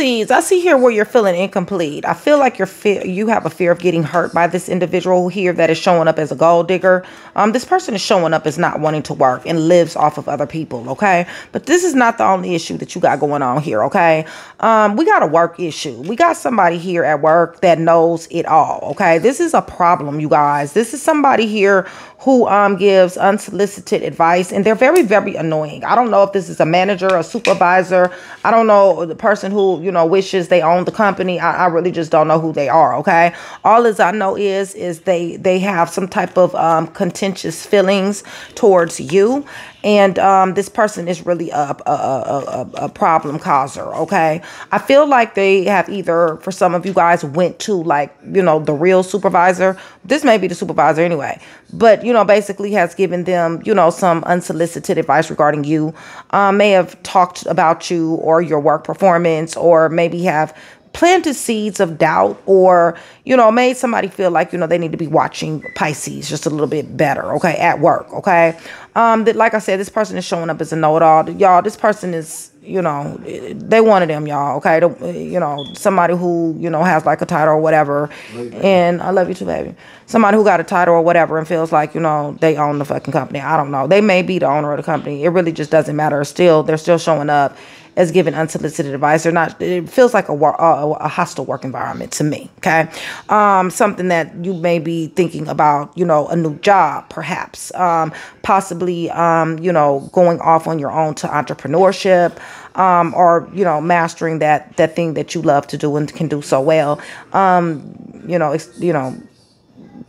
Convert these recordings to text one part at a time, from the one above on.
seeds, I see here where you're feeling incomplete. I feel like you're fe- you have a fear of getting hurt by this individual here that is showing up as a gold digger. Um, this person is showing up as not wanting to work and lives off of other people, okay? But this is not the only issue that you got going on here, okay? Um, we got a work issue. We got somebody here at work that knows it all, okay? This is a problem, you guys. This is somebody here who um, gives unsolicited advice and they're very very annoying. I don't know if this is a manager a supervisor. I don't know the person who you know wishes they own the company. I, I really just don't know who they are okay? All as i know is is they they have some type of um, contentious feelings towards you and um, this person is really a, a, a, a, problem causer okay? I feel like they have either for some of you guys went to like you know the real supervisor. This may be the supervisor anyway. But you know basically has given them you know some unsolicited advice regarding you. Um, may have talked about you or your work performance or maybe have planted seeds of doubt or you know made somebody feel like you know they need to be watching pisces just a little bit better okay at work okay? Um that like i said this person is showing up as a know-it-all. Y'all this person is you know they wanted them y'all okay? The, you know somebody who you know has like a title or whatever. And i love you too baby. Somebody who got a title or whatever and feels like you know they own the fucking company. I don't know. They may be the owner of the company. It really just doesn't matter. Still they're still showing up as giving unsolicited advice or not it feels like a, a, a hostile work environment to me okay? Um, something that you may be thinking about you know a new job perhaps um, possibly um, you know going off on your own to entrepreneurship um, or you know mastering that that thing that you love to do and can do so well. Um, you know you know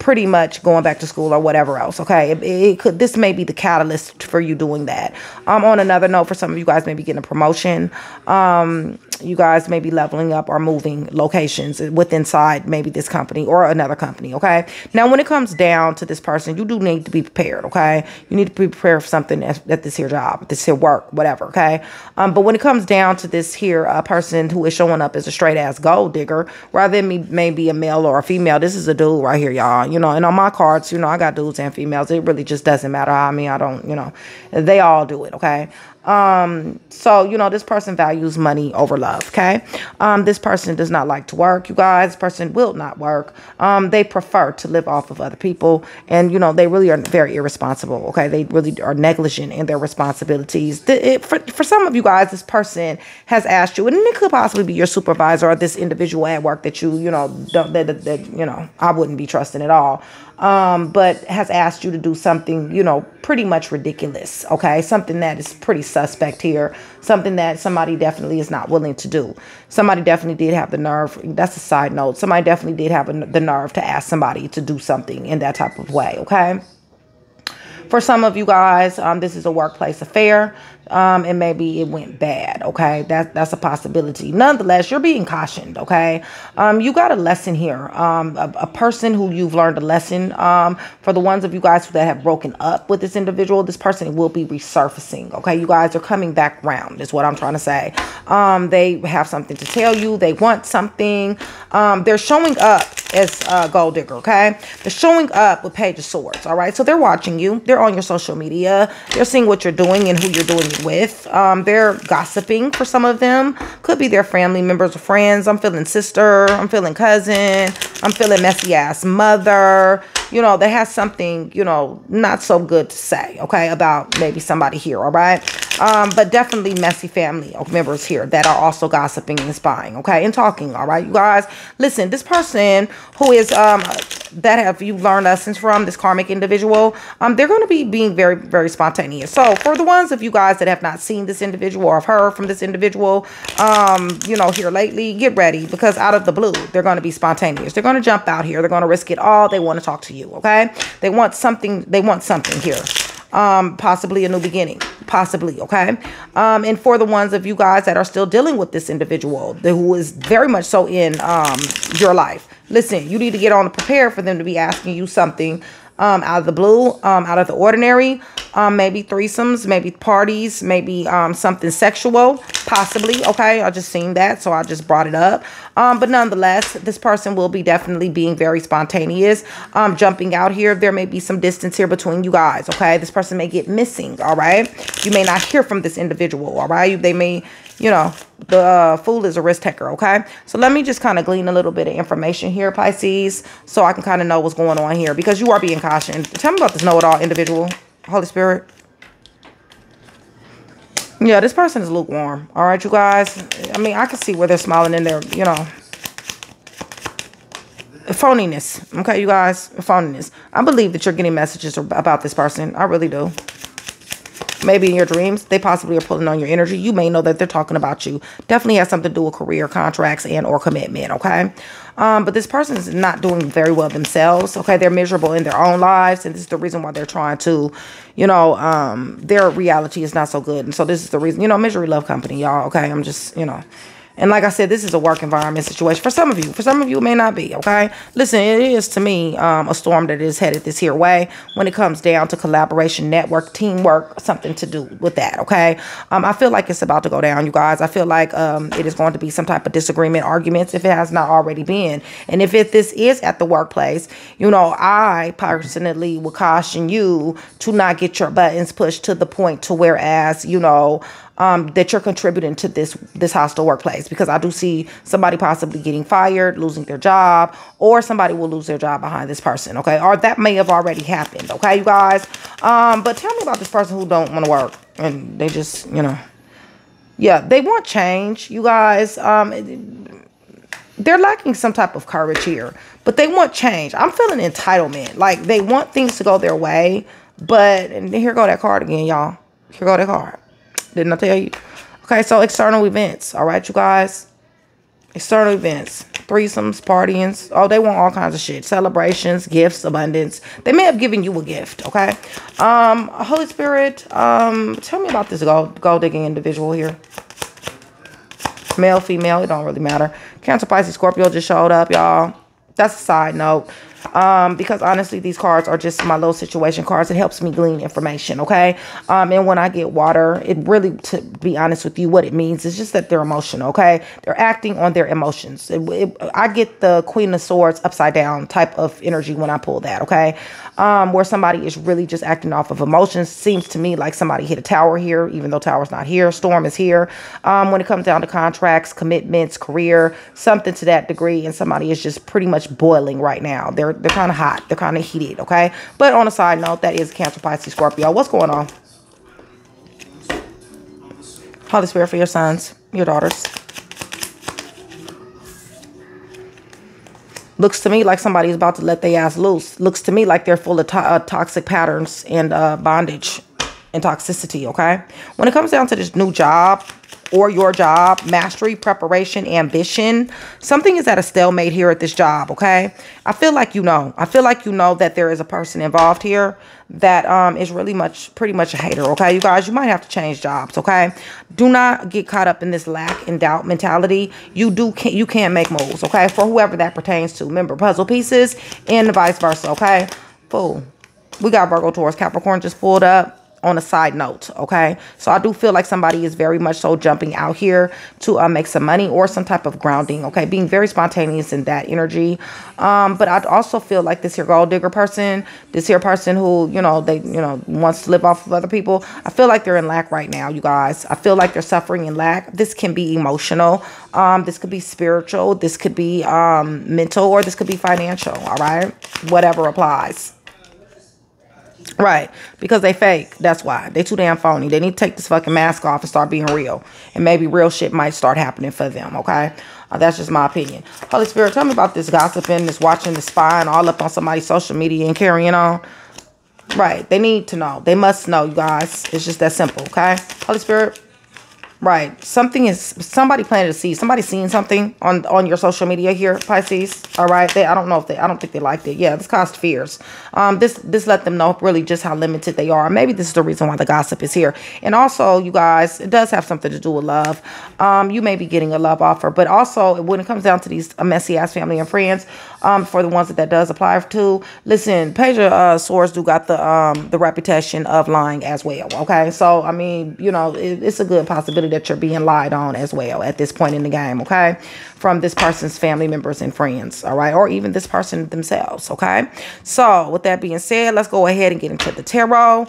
pretty much going back to school or whatever else. Okay, it, it, could. This may be the catalyst for you doing that. Um, on another note, for some of you guys, maybe getting a promotion. Um, you guys may be leveling up or moving locations with inside maybe this company or another company. Okay. Now, when it comes down to this person, you do need to be prepared. Okay. You need to be prepared for something at, at this here job, this here work, whatever. Okay. Um, but when it comes down to this here uh, person who is showing up as a straight ass gold digger, rather than me maybe a male or a female, this is a dude right here, y'all. You know, and on my cards, you know, I got dudes and females. It really just doesn't matter. I mean, I don't, you know, they all do it. Okay. Um, so you know, this person values money over love, okay? Um, this person does not like to work, you guys. This person will not work. Um, they prefer to live off of other people, and you know, they really are very irresponsible, okay? They really are negligent in their responsibilities. The, it, for, for some of you guys, this person has asked you, and it could possibly be your supervisor or this individual at work that you, you know, don't that, that, that you know, I wouldn't be trusting at all um, but has asked you to do something, you know, pretty much ridiculous, okay? Something that is pretty suspect here, something that somebody definitely is not willing to do. Somebody definitely did have the nerve, that's a side note, somebody definitely did have a, the nerve to ask somebody to do something in that type of way, okay? For some of you guys, um, this is a workplace affair um, and maybe it went bad. Okay, that that's a possibility. Nonetheless, you're being cautioned. Okay, um, you got a lesson here. Um, a, a, person who you've learned a lesson. Um, for the ones of you guys that have broken up with this individual, this person will be resurfacing. Okay, you guys are coming back round. Is what I'm trying to say. Um, they have something to tell you. They want something. Um, they're showing up as a gold digger. Okay, they're showing up with page of swords. All right, so they're watching you. They're on your social media. They're seeing what you're doing and who you're doing with. Um, they're gossiping for some of them. Could be their family members or friends. I'm feeling sister. I'm feeling cousin. I'm feeling messy ass mother. You know, they have something, you know, not so good to say, okay, about maybe somebody here, all right? Um, but definitely messy family members here that are also gossiping and spying, okay, and talking, all right, you guys. Listen, this person who is um that have you learned lessons from this karmic individual, um, they're going to be being very, very spontaneous. So for the ones of you guys that have not seen this individual or have heard from this individual, um, you know, here lately, get ready because out of the blue, they're going to be spontaneous. They're going to jump out here. They're going to risk it all. They want to talk to you. Okay. They want something. They want something here um, possibly a new beginning, possibly, okay? Um, and for the ones of you guys that are still dealing with this individual who is very much so in um, your life, listen, you need to get on the prepare for them to be asking you something um, out of the blue, um, out of the ordinary. Um, maybe threesomes, maybe parties, maybe um, something sexual, possibly. Okay, I just seen that, so I just brought it up. Um, but nonetheless, this person will be definitely being very spontaneous. Um, jumping out here, there may be some distance here between you guys. Okay, this person may get missing. All right, you may not hear from this individual. All right, they may you know, the uh, fool is a risk taker, okay? So let me just kind of glean a little bit of information here, Pisces, so I can kind of know what's going on here because you are being cautioned. Tell me about this know-it-all individual, Holy Spirit. Yeah, this person is lukewarm. All right, you guys. I mean, I can see where they're smiling in their, you know, phoniness. Okay, you guys, phoniness. I believe that you're getting messages about this person. I really do maybe in your dreams, they possibly are pulling on your energy. You may know that they're talking about you. Definitely has something to do with career contracts and or commitment, okay? Um, but this person is not doing very well themselves, okay? They're miserable in their own lives, and this is the reason why they're trying to, you know, um, their reality is not so good. And so this is the reason, you know, misery love company, y'all, okay? I'm just, you know, and like I said, this is a work environment situation for some of you. For some of you, it may not be, okay? Listen, it is to me um, a storm that is headed this here way when it comes down to collaboration, network, teamwork, something to do with that, okay? Um, I feel like it's about to go down, you guys. I feel like um, it is going to be some type of disagreement, arguments, if it has not already been. And if it, this is at the workplace, you know, I personally would caution you to not get your buttons pushed to the point to whereas, you know, um, that you're contributing to this this hostile workplace because I do see somebody possibly getting fired, losing their job, or somebody will lose their job behind this person. Okay, or that may have already happened. Okay, you guys. Um, but tell me about this person who don't want to work and they just you know, yeah, they want change. You guys. Um, they're lacking some type of courage here, but they want change. I'm feeling entitlement. Like they want things to go their way, but and here go that card again, y'all. Here go that card. Didn't I tell you? Okay, so external events. All right, you guys. External events. Threesomes, partyings. Oh, they want all kinds of shit. Celebrations, gifts, abundance. They may have given you a gift, okay? Um, Holy Spirit, um, tell me about this gold, gold digging individual here. Male, female, it don't really matter. Cancer, Pisces, Scorpio just showed up, y'all. That's a side note um, because honestly, these cards are just my little situation cards. It helps me glean information, okay? Um, and when I get water, it really, to be honest with you, what it means is just that they're emotional, okay? They're acting on their emotions. It, it, I get the Queen of Swords upside down type of energy when I pull that, okay? Um, where somebody is really just acting off of emotions. Seems to me like somebody hit a tower here, even though tower's not here. Storm is here. Um, when it comes down to contracts, commitments, career, something to that degree, and somebody is just pretty much boiling right now. They're they're kind of hot. They're kind of heated, okay? But on a side note, that is Cancer, Pisces, Scorpio. What's going on? Holy Spirit for your sons, your daughters. Looks to me like somebody's about to let their ass loose. Looks to me like they're full of to uh, toxic patterns and uh, bondage and toxicity, okay? When it comes down to this new job, or your job, mastery, preparation, ambition. Something is at a stalemate here at this job, okay? I feel like you know. I feel like you know that there is a person involved here that um, is really much, pretty much a hater, okay? You guys, you might have to change jobs, okay? Do not get caught up in this lack and doubt mentality. You do, can, you can't make moves, okay? For whoever that pertains to. Remember, puzzle pieces and vice versa, okay? Fool. We got Virgo, Taurus, Capricorn just pulled up on a side note okay? So i do feel like somebody is very much so jumping out here to uh, make some money or some type of grounding okay? Being very spontaneous in that energy. Um but i also feel like this here gold digger person this here person who you know they you know wants to live off of other people i feel like they're in lack right now you guys. I feel like they're suffering in lack. This can be emotional. Um this could be spiritual. This could be um mental or this could be financial all right? Whatever applies Right. Because they fake. That's why. They too damn phony. They need to take this fucking mask off and start being real. And maybe real shit might start happening for them, okay? Uh, that's just my opinion. Holy Spirit, tell me about this gossiping, this watching, the spying all up on somebody's social media and carrying on. Right. They need to know. They must know, you guys. It's just that simple, okay? Holy Spirit. Right. Something is somebody planted a seed. Somebody seen something on on your social media here, Pisces. All right. They I don't know if they I don't think they liked it. Yeah, this caused fears. Um this this let them know really just how limited they are. Maybe this is the reason why the gossip is here. And also, you guys, it does have something to do with love. Um you may be getting a love offer, but also when it comes down to these messy ass family and friends, um for the ones that that does apply to, listen, Page of uh, Swords do got the um the reputation of lying as well. Okay? So, I mean, you know, it, it's a good possibility that you're being lied on as well at this point in the game, okay? From this person's family members and friends, all right? Or even this person themselves, okay? So with that being said, let's go ahead and get into the tarot.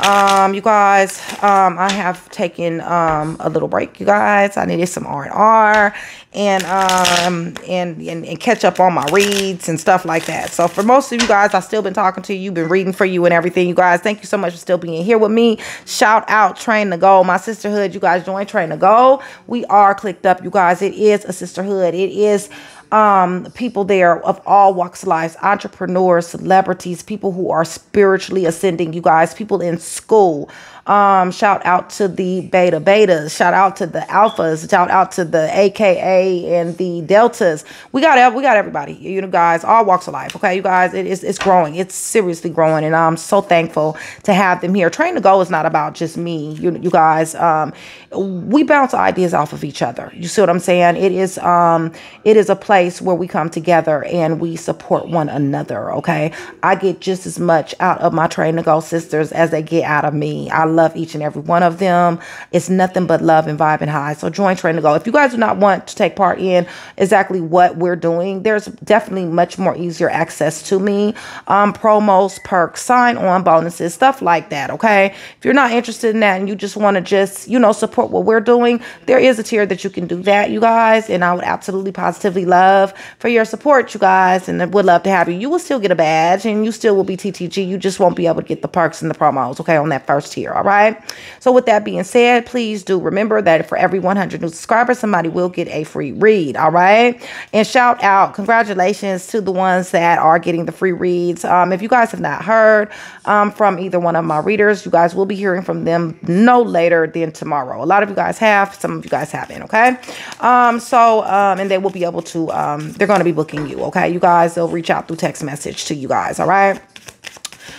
Um, you guys, um, I have taken um, a little break, you guys. I needed some R&R and um and, and and catch up on my reads and stuff like that. So for most of you guys, I've still been talking to you, been reading for you and everything. You guys, thank you so much for still being here with me. Shout out Train to Go, my sisterhood. You guys join Train to Go. We are clicked up, you guys. It is a sisterhood. It is um, people there of all walks of life, entrepreneurs, celebrities, people who are spiritually ascending, you guys, people in school, um, shout out to the beta betas. Shout out to the alphas. Shout out to the AKA and the deltas. We got we got everybody. You know, guys, all walks of life. Okay, you guys, it is it's growing. It's seriously growing, and I'm so thankful to have them here. Train to go is not about just me. You you guys, um, we bounce ideas off of each other. You see what I'm saying? It is um, it is a place where we come together and we support one another. Okay, I get just as much out of my train to go sisters as they get out of me. I love each and every one of them. It's nothing but love and vibe and high. So join Train to Go. If you guys do not want to take part in exactly what we're doing, there's definitely much more easier access to me. Um, promos, perks, sign on bonuses, stuff like that. Okay. If you're not interested in that and you just want to just, you know, support what we're doing, there is a tier that you can do that, you guys. And I would absolutely positively love for your support, you guys. And I would love to have you. You will still get a badge and you still will be TTG. You just won't be able to get the perks and the promos, okay, on that first tier. All right. So with that being said, please do remember that for every 100 new subscribers, somebody will get a free read. All right. And shout out, congratulations to the ones that are getting the free reads. Um, if you guys have not heard um, from either one of my readers, you guys will be hearing from them no later than tomorrow. Lot of you guys have, some of you guys haven't. Okay. Um, so, um, and they will be able to, um, they're going to be booking you. Okay. You guys, they'll reach out through text message to you guys. All right.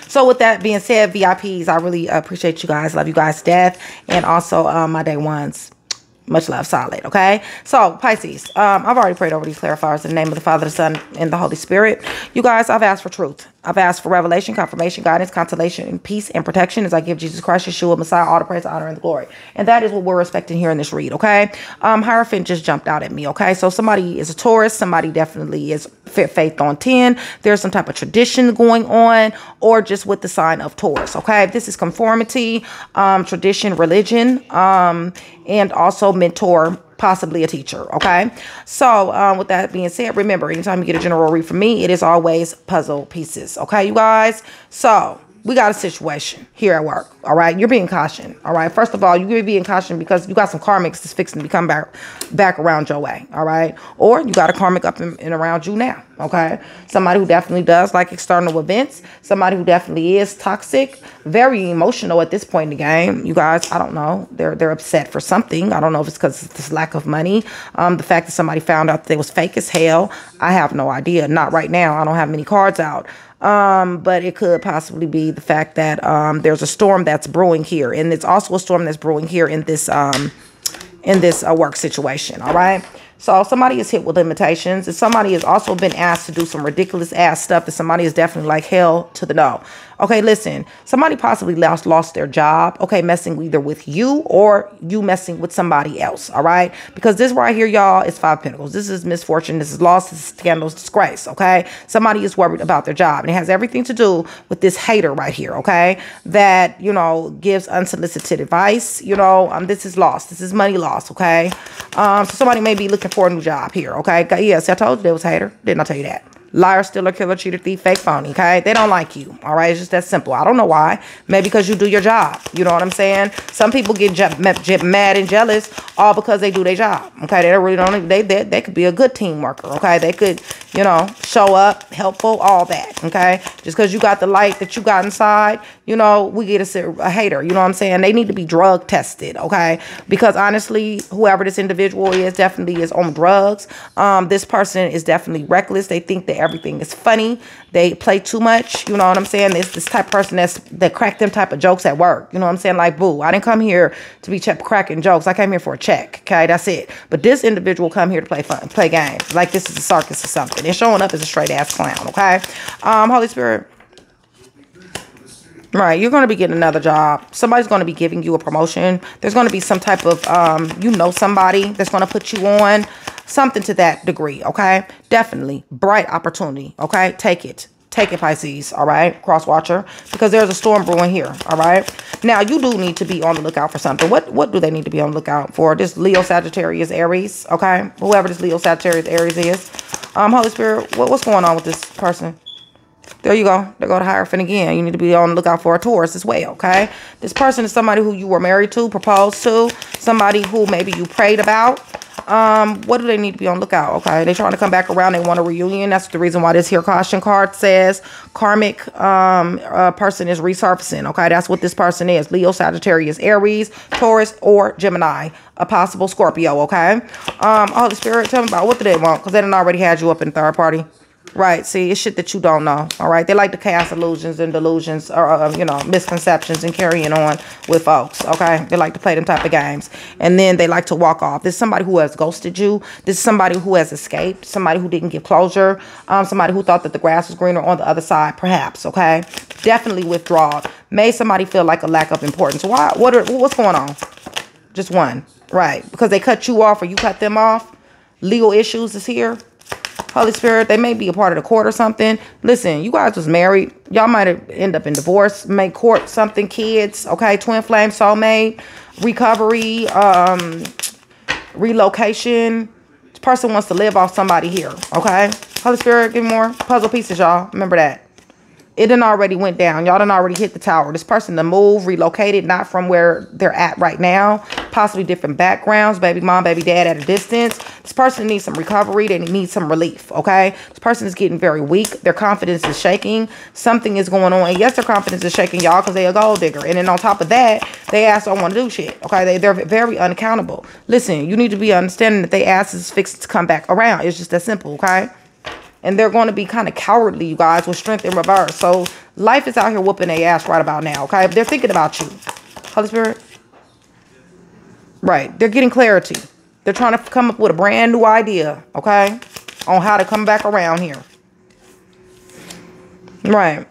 So with that being said, VIPs, I really appreciate you guys. Love you guys death. And also um, my day ones. Much love, solid. Okay. So Pisces, um, I've already prayed over these clarifiers in the name of the Father, the Son, and the Holy Spirit. You guys, I've asked for truth. I've asked for revelation, confirmation, guidance, consolation, and peace and protection as I give Jesus Christ, Yeshua, Messiah, all the praise, honor, and the glory. And that is what we're expecting here in this read, okay? Um, Hierophant just jumped out at me, okay? So somebody is a Taurus, somebody definitely is faith on 10. There's some type of tradition going on, or just with the sign of Taurus, okay? This is conformity, um, tradition, religion, um, and also mentor possibly a teacher. Okay. So um, with that being said, remember, anytime you get a general read from me, it is always puzzle pieces. Okay, you guys. So we got a situation here at work. All right. You're being cautioned. All right. First of all, you're being cautioned because you got some karmics that's fixing to come back back around your way. All right. Or you got a karmic up and, around you now. Okay. Somebody who definitely does like external events. Somebody who definitely is toxic, very emotional at this point in the game. You guys, I don't know. They're they're upset for something. I don't know if it's because this lack of money. Um, the fact that somebody found out that it was fake as hell. I have no idea. Not right now. I don't have many cards out. Um, but it could possibly be the fact that um, there's a storm that's brewing here, and it's also a storm that's brewing here in this um, in this uh, work situation. All right. So somebody is hit with limitations, and somebody has also been asked to do some ridiculous ass stuff that somebody is definitely like hell to the no. Okay, listen, somebody possibly lost lost their job. Okay, messing either with you or you messing with somebody else. All right, because this right here, y'all, is five pentacles. This is misfortune. This is loss. This is scandals, disgrace. Okay, somebody is worried about their job, and it has everything to do with this hater right here. Okay, that you know gives unsolicited advice. You know, um, this is loss. This is money loss. Okay, um, so somebody may be looking for a new job here. Okay, yes, I told you there was a hater. Didn't I tell you that? Liar, stealer, killer, cheater, thief, fake, phony. Okay, they don't like you. All right, it's just that simple. I don't know why. Maybe because you do your job. You know what I'm saying? Some people get mad and jealous all because they do their job. Okay, they really don't. They they they could be a good team worker. Okay, they could you know show up, helpful, all that. Okay, just because you got the light that you got inside, you know, we get a, a hater. You know what I'm saying? They need to be drug tested. Okay, because honestly, whoever this individual is definitely is on drugs. Um, this person is definitely reckless. They think that everything is funny. They play too much. You know what I'm saying? It's this type of person that's that crack them type of jokes at work. You know what I'm saying? Like, boo, I didn't come here to be cracking jokes. I came here for a check. Okay, that's it. But this individual come here to play fun, play games. Like this is a circus or something. And showing up as a straight ass clown. Okay, um, Holy Spirit. Right, you're going to be getting another job. Somebody's going to be giving you a promotion. There's going to be some type of, um, you know, somebody that's going to put you on something to that degree. Okay, definitely bright opportunity. Okay, take it. Take it, Pisces, all right? Cross watcher, because there's a storm brewing here, all right? Now, you do need to be on the lookout for something. What what do they need to be on the lookout for? This Leo, Sagittarius, Aries, okay? Whoever this Leo, Sagittarius, Aries is. Um, Holy Spirit, what, what's going on with this person? There you go. There go to Hierophant again. You need to be on the lookout for a Taurus as well, okay? This person is somebody who you were married to, proposed to, somebody who maybe you prayed about. Um, what do they need to be on lookout? Okay, They're trying to come back around. They want a reunion. That's the reason why this here caution card says karmic um, uh, person is resurfacing. Okay, that's what this person is. Leo, Sagittarius, Aries, Taurus, or Gemini. A possible Scorpio. Okay. Um, Holy Spirit, tell me about what do they want? Because they didn't already had you up in third party. Right. See, it's shit that you don't know. All right. They like to cast illusions and delusions or, uh, you know, misconceptions and carrying on with folks. Okay. They like to play them type of games. And then they like to walk off. This is somebody who has ghosted you. This is somebody who has escaped. Somebody who didn't give closure. Um, somebody who thought that the grass was greener on the other side, perhaps. Okay. Definitely withdraw. Made somebody feel like a lack of importance. Why? What are, what's going on? Just one. Right. Because they cut you off or you cut them off. Legal issues is here. Holy Spirit, they may be a part of the court or something. Listen, you guys was married. Y'all might end up in divorce, may court something, kids, okay? Twin flame, soulmate, recovery, um, relocation. This person wants to live off somebody here, okay? Holy Spirit, give more puzzle pieces, y'all. Remember that it done already went down. Y'all done already hit the tower. This person to move, relocated, not from where they're at right now. Possibly different backgrounds, baby mom, baby dad at a distance. This person needs some recovery. They need some relief, okay? This person is getting very weak. Their confidence is shaking. Something is going on. And yes, their confidence is shaking, y'all, because they a gold digger. And then on top of that, they ass don't want to do shit, okay? They, they're very unaccountable. Listen, you need to be understanding that they ass is fixed to come back around. It's just that simple, okay? and they're going to be kind of cowardly, you guys, with strength in reverse. So life is out here whooping their ass right about now, okay? They're thinking about you. Holy Spirit. Right. They're getting clarity. They're trying to come up with a brand new idea, okay? On how to come back around here. Right.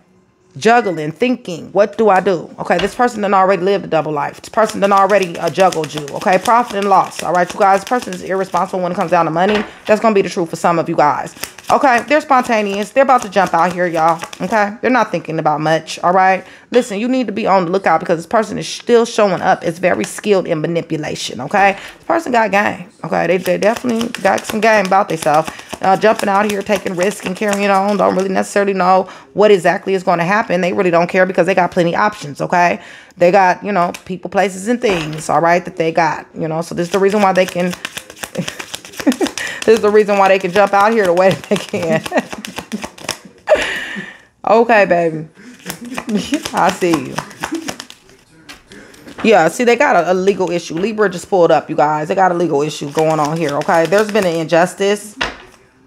Juggling, thinking, what do I do? Okay, this person done already lived a double life. This person done already uh, juggled you. Okay, profit and loss. All right, you guys, this person is irresponsible when it comes down to money. That's going to be the truth for some of you guys. Okay, they're spontaneous. They're about to jump out here, y'all. Okay, they're not thinking about much. All right, listen, you need to be on the lookout because this person is still showing up. It's very skilled in manipulation. Okay, this person got game. Okay, they, they definitely got some game about themselves. Uh, jumping out here, taking risks and carrying on. Don't really necessarily know what exactly is going to happen. They really don't care because they got plenty options. Okay, they got you know people, places, and things. All right, that they got. You know, so this is the reason why they can. this is the reason why they can jump out here the way they can. okay, baby. I see you. Yeah, see, they got a, a, legal issue. Libra just pulled up, you guys. They got a legal issue going on here, okay? There's been an injustice.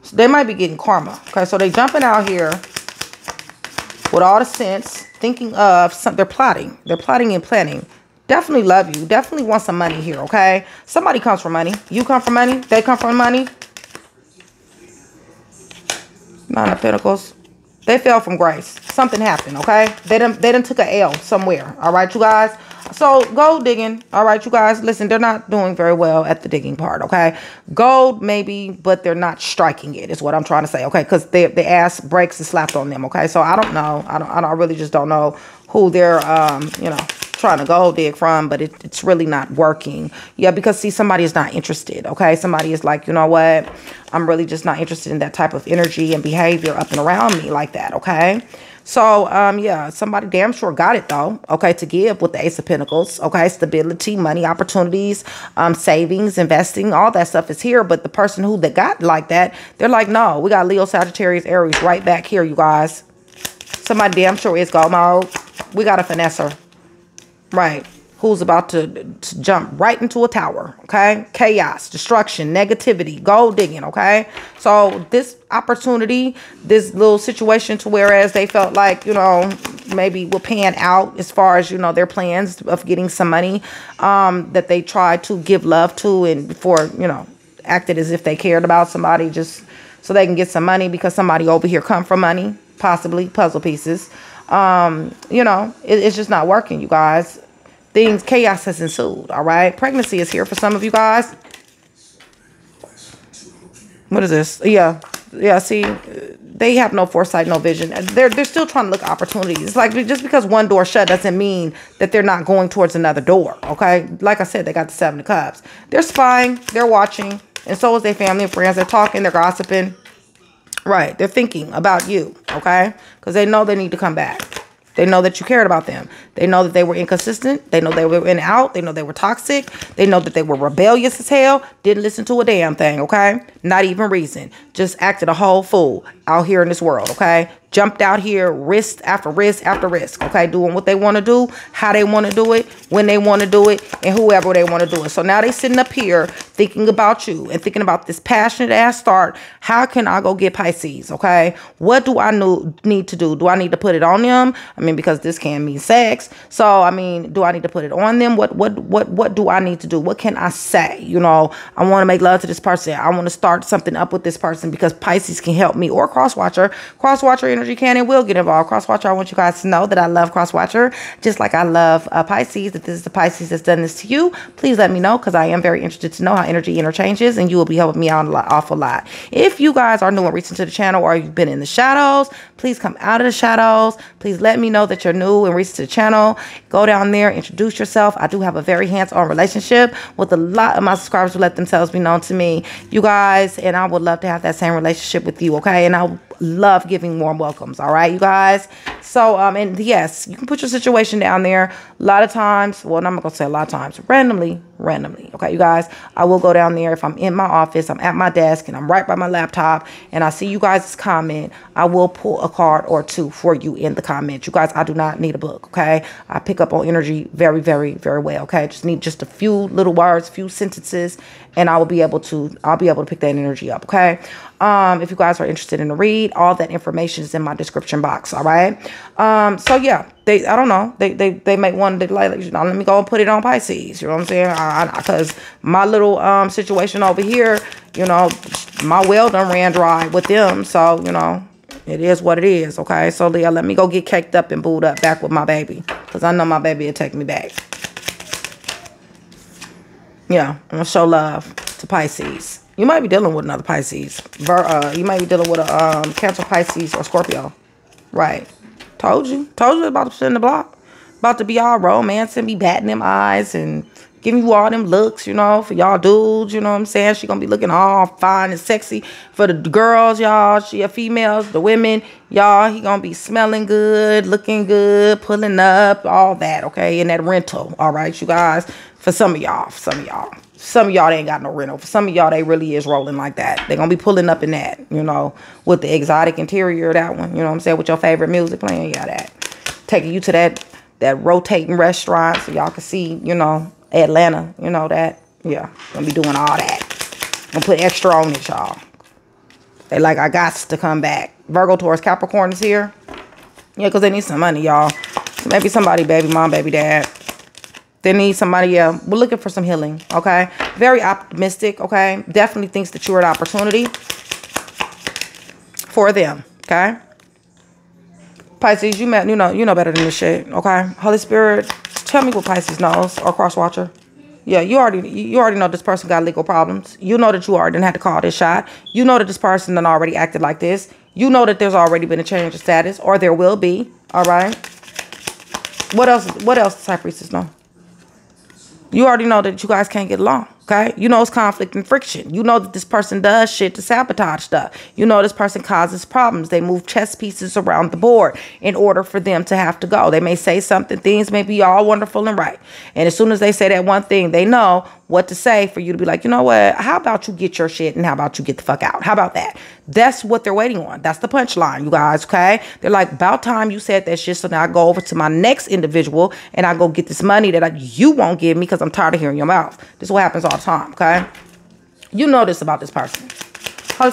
So they might be getting karma. Okay, so they jumping out here with all the sense, thinking of some, they're plotting. They're plotting and planning definitely love you. Definitely want some money here, okay? Somebody comes for money. You come for money. They come for money. Nine of Pentacles. They fell from grace. Something happened, okay? They didn't they didn't took a L somewhere. All right, you guys. So gold digging. All right, you guys. Listen, they're not doing very well at the digging part, okay? Gold maybe, but they're not striking it. Is what I'm trying to say, okay? Because they the ass breaks and slapped on them, okay? So I don't know. I don't. I, don't, I really just don't know who they're um you know trying to gold dig from, but it, it's really not working. Yeah, because see, somebody is not interested. Okay, somebody is like, you know what? I'm really just not interested in that type of energy and behavior up and around me like that. Okay. So, um, yeah, somebody damn sure got it though. Okay, to give with the Ace of Pentacles. Okay, stability, money, opportunities, um, savings, investing, all that stuff is here. But the person who that got like that, they're like, no, we got Leo, Sagittarius, Aries right back here, you guys. Somebody damn sure is go mode. We got a finesser. Right. Who's about to, to jump right into a tower. Okay. Chaos, destruction, negativity, gold digging. Okay. So this opportunity, this little situation to whereas they felt like, you know, maybe will pan out as far as, you know, their plans of getting some money um, that they tried to give love to and before, you know, acted as if they cared about somebody just so they can get some money because somebody over here come for money, possibly puzzle pieces um, you know, it, it's just not working, you guys. Things, chaos has ensued, all right? Pregnancy is here for some of you guys. What is this? Yeah, yeah, see, they have no foresight, no vision. They're they're still trying to look opportunities. It's like just because one door shut doesn't mean that they're not going towards another door. Okay, like I said, they got the seven of cups. They're spying, they're watching, and so is their family and friends. They're talking, they're gossiping. Right, they're thinking about you. Okay, because they know they need to come back. They know that you cared about them. They know that they were inconsistent. They know they were in and out. They know they were toxic. They know that they were rebellious as hell. Didn't listen to a damn thing, okay? Not even reason. Just acted a whole fool out here in this world, okay? jumped out here risk after risk after risk okay? Doing what they want to do how they want to do it when they want to do it and whoever they want to do it. So now they sitting up here thinking about you and thinking about this passionate ass start. How can i go get pisces okay? What do i need to do? Do i need to put it on them? I mean because this can mean sex. So i mean do i need to put it on them? What what what what do i need to do? What can i say? You know i want to make love to this person. I want to start something up with this person because pisces can help me or watcher Crosswatcher energy can and will get involved. Crosswatcher, I want you guys to know that I love Crosswatcher, just like I love uh, Pisces. If this is the Pisces that's done this to you, please let me know because I am very interested to know how energy interchanges and you will be helping me out an awful lot. If you guys are new and recent to the channel or you've been in the shadows, please come out of the shadows. Please let me know that you're new and recent to the channel. Go down there, introduce yourself. I do have a very hands-on relationship with a lot of my subscribers who let themselves be known to me. You guys, and I would love to have that same relationship with you, okay? And I love giving warm welcomes. All right, you guys. So, um, and yes, you can put your situation down there. A lot of times, well, I'm not gonna say a lot of times, randomly, randomly. Okay, you guys, I will go down there if I'm in my office, I'm at my desk, and I'm right by my laptop, and I see you guys' comment. I will pull a card or two for you in the comments. You guys, I do not need a book. Okay, I pick up on energy very, very, very well. Okay, I just need just a few little words, few sentences, and I will be able to. I'll be able to pick that energy up. Okay. Um, if you guys are interested in the read, all that information is in my description box. All right. Um, so yeah, they, I don't know, they, they, they make one that like, you know, let me go and put it on Pisces. You know what I'm saying? Because my little, um, situation over here, you know, my well done ran dry with them. So, you know, it is what it is. Okay. So Leah, let me go get caked up and booed up back with my baby. Cause I know my baby will take me back. Yeah. I'm gonna show love to Pisces. You might be dealing with another Pisces. Uh, you might be dealing with a um, Cancer, Pisces, or Scorpio. Right. Told you. Told you about to sit the block. About to be all romance and be batting them eyes and giving you all them looks, you know, for y'all dudes, you know what I'm saying? She gonna be looking all fine and sexy. For the girls, y'all, she a females, the women, y'all, he gonna be smelling good, looking good, pulling up, all that, okay? In that rental, all right, you guys? For some of y'all, some of y'all. Some of y'all ain't got no rental. For some of y'all, they really is rolling like that. They're going to be pulling up in that, you know, with the exotic interior, of that one, you know what I'm saying, with your favorite music playing, yeah, that. Taking you to that that rotating restaurant so y'all can see, you know, Atlanta, you know that. Yeah, gonna be doing all that. Gonna put extra on it, y'all. They like, I got to come back. Virgo, Taurus, Capricorn is here. Yeah, because they need some money, y'all. Maybe somebody, baby mom, baby dad. They need somebody, yeah. We're looking for some healing, okay? Very optimistic, okay? Definitely thinks that you're an opportunity for them, okay? Pisces, you met, you know, you know better than this shit, okay? Holy Spirit, tell me what Pisces knows or cross watcher. Yeah, you already you already know this person got legal problems. You know that you already had to call this shot. You know that this person done already acted like this. You know that there's already been a change of status, or there will be. All right. What else? What else does High Priestess know? You already know that you guys can't get along. Okay. You know it's conflict and friction. You know that this person does shit to sabotage stuff. You know this person causes problems. They move chess pieces around the board in order for them to have to go. They may say something, things may be all wonderful and right. And as soon as they say that one thing, they know what to say for you to be like, you know what? How about you get your shit and how about you get the fuck out? How about that? That's what they're waiting on. That's the punchline, you guys, okay? They're like, about time you said that shit. So now I go over to my next individual and I go get this money that I, you won't give me because I'm tired of hearing your mouth. This is what happens all time, okay? You know this about this person. Holy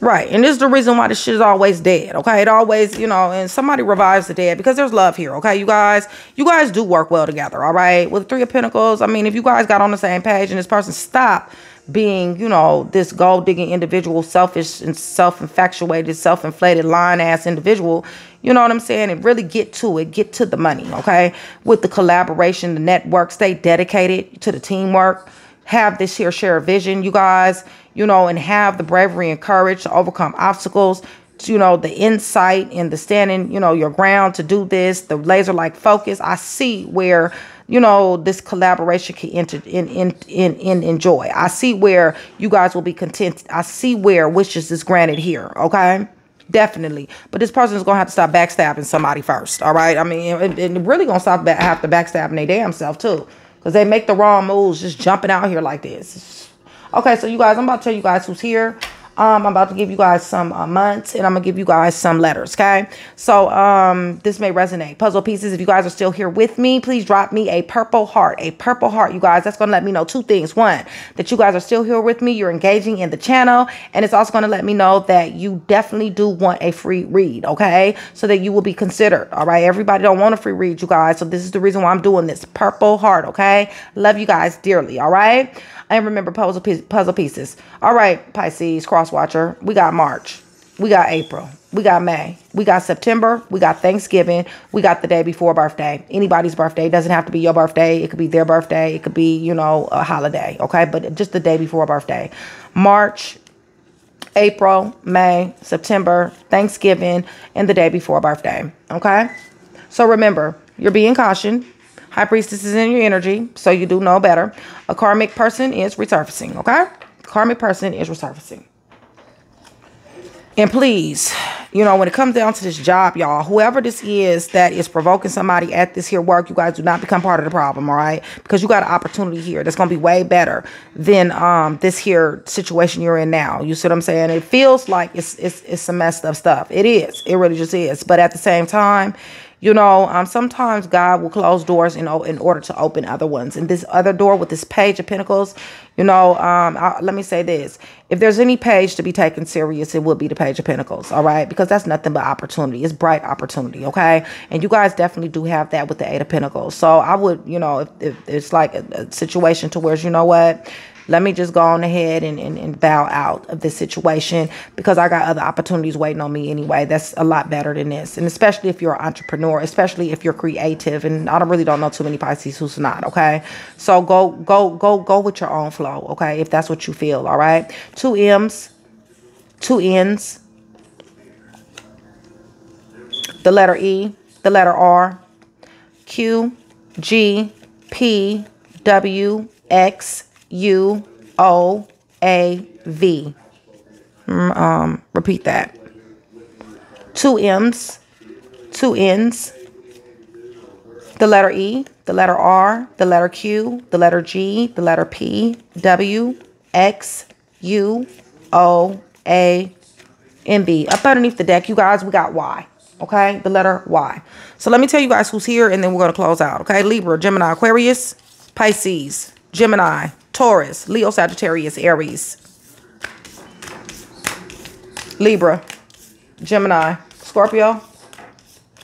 Right. And this is the reason why this shit is always dead. Okay. It always, you know, and somebody revives the dead because there's love here. Okay. You guys, you guys do work well together. All right. With Three of Pentacles, I mean, if you guys got on the same page and this person stopped being, you know, this gold digging individual, selfish and self infatuated, self inflated, lying ass individual, you know what I'm saying? And really get to it, get to the money. Okay. With the collaboration, the network, stay dedicated to the teamwork have this here share vision, you guys. you know, and have the bravery and courage to overcome obstacles, you know, the insight and the standing, you know, your ground to do this, the laser like focus. I see where, you know, this collaboration can enter in, in, in, in enjoy. I see where you guys will be content. I see where wishes is granted here. Okay. Definitely. But this person is going to have to stop backstabbing somebody first. All right. I mean, it, it really going to stop have to backstabbing their damn self too. Because they make the wrong moves just jumping out here like this. Okay. So you guys, I'm about to tell you guys who's here. Um, I'm about to give you guys some uh, months and I'm gonna give you guys some letters, okay? So um, this may resonate. Puzzle pieces, if you guys are still here with me, please drop me a purple heart. A purple heart, you guys. That's gonna let me know two things. One, that you guys are still here with me, you're engaging in the channel, and it's also gonna let me know that you definitely do want a free read, okay? So that you will be considered, all right? Everybody don't want a free read, you guys. So this is the reason why I'm doing this. Purple heart, okay? Love you guys dearly, all right? And remember puzzle, puzzle pieces. All right, Pisces, cross watcher. We got March. We got April. We got May. We got September. We got Thanksgiving. We got the day before birthday. Anybody's birthday. It doesn't have to be your birthday. It could be their birthday. It could be, you know, a holiday. Okay. But just the day before birthday. March, April, May, September, Thanksgiving, and the day before birthday. Okay. So remember, you're being cautioned. High Priestess is in your energy, so you do know better. A karmic person is resurfacing, okay? Karmic person is resurfacing. And please, you know, when it comes down to this job, y'all, whoever this is that is provoking somebody at this here work, you guys do not become part of the problem, all right? Because you got an opportunity here that's going to be way better than um, this here situation you're in now. You see what I'm saying? It feels like it's, it's, it's some messed up stuff. It is. It really just is. But at the same time, you know, um, sometimes God will close doors in, in order to open other ones. And this other door with this page of pentacles, you know, um, I, let me say this. If there's any page to be taken serious, it would be the page of pentacles, all right? Because that's nothing but opportunity. It's bright opportunity, okay? And you guys definitely do have that with the eight of pentacles. So I would, you know, if, if it's like a, a situation to where, you know what, let me just go on ahead and, and, and bow out of this situation because I got other opportunities waiting on me anyway. That's a lot better than this. And especially if you're an entrepreneur, especially if you're creative. And I don't really don't know too many Pisces who's not, okay? So go, go, go, go with your own flow, okay? If that's what you feel, all right? Two M's, two N's, the letter E, the letter R, Q, G, P, W, X, U O A V. Mm, um, repeat that. Two M's, two N's, the letter E, the letter R, the letter Q, the letter G, the letter P, W, X, U, O, A, and B. Up underneath the deck, you guys, we got Y. Okay, the letter Y. So let me tell you guys who's here, and then we're going to close out. Okay, Libra, Gemini, Aquarius, Pisces, Gemini, Taurus, Leo, Sagittarius, Aries, Libra, Gemini, Scorpio,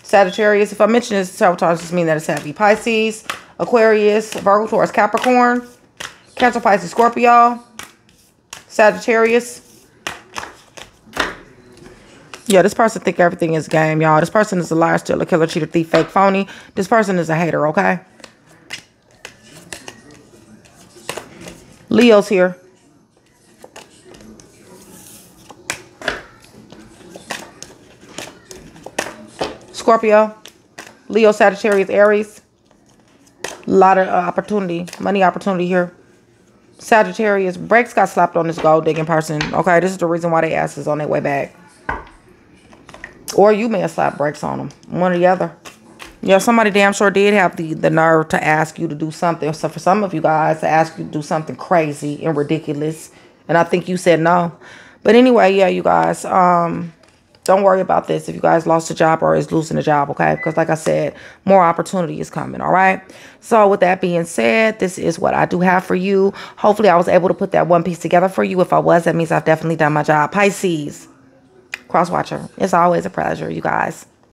Sagittarius. If I mention this several times, just mean that it's heavy. Pisces, Aquarius, Virgo, Taurus, Capricorn, Cancer, Pisces, Scorpio, Sagittarius. Yeah, this person think everything is game, y'all. This person is a liar, still a killer, cheater, thief, fake, phony. This person is a hater, okay? Leo's here. Scorpio, Leo, Sagittarius, Aries. A lot of uh, opportunity, money opportunity here. Sagittarius, brakes got slapped on this gold digging person. Okay, this is the reason why they asses on their way back. Or you may have slapped brakes on them. One or the other. Yeah, somebody damn sure did have the, the nerve to ask you to do something. So for some of you guys to ask you to do something crazy and ridiculous. And I think you said no. But anyway, yeah, you guys, um, don't worry about this if you guys lost a job or is losing a job, okay? Because like I said, more opportunity is coming, all right? So with that being said, this is what I do have for you. Hopefully I was able to put that one piece together for you. If I was, that means I've definitely done my job. Pisces, cross watcher, it's always a pleasure, you guys.